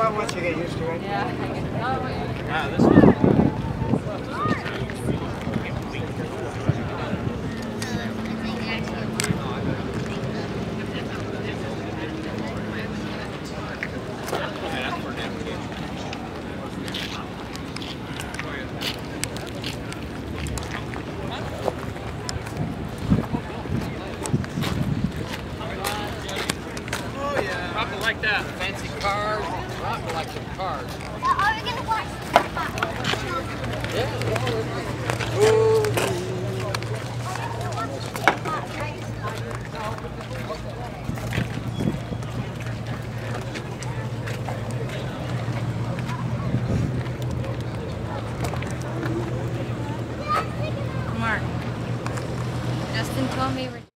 Well, once you get used to it. Yeah. Oh, yeah. Ah, this one. Like that. Fancy cars lot like some cars. Are we gonna watch Mark, Justin told me